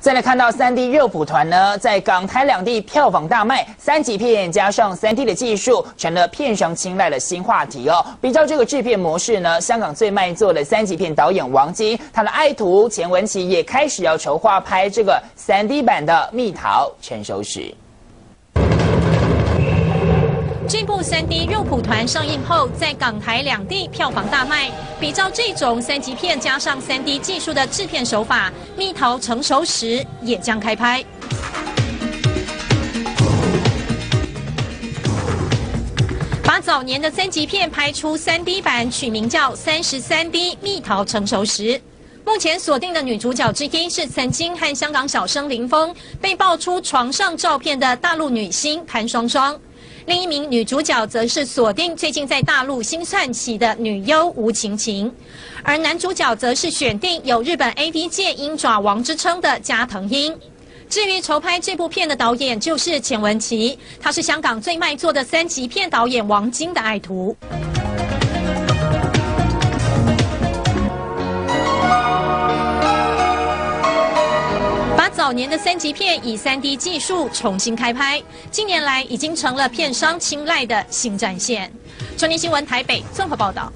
再来看到三 D 热补团呢，在港台两地票房大卖，三级片加上三 D 的技术，成了片商青睐的新话题哦。比较这个制片模式呢，香港最卖座的三级片导演王晶，他的爱徒钱文琪也开始要筹划拍这个三 D 版的《蜜桃成熟时》。这部三 D 肉蒲团上映后，在港台两地票房大卖。比照这种三级片加上三 D 技术的制片手法，《蜜桃成熟时》也将开拍。把早年的三级片拍出三 D 版，取名叫《三十三 D 蜜桃成熟时》。目前锁定的女主角之一是曾经和香港小生林峰被爆出床上照片的大陆女星潘双双。另一名女主角则是锁定最近在大陆新窜起的女优吴晴晴，而男主角则是选定有日本 A V 界鹰爪王之称的加藤鹰。至于筹拍这部片的导演就是钱文琪，他是香港最卖座的三级片导演王晶的爱徒。早年的三级片以 3D 技术重新开拍，近年来已经成了片商青睐的新战线。中央新闻台北综合报道。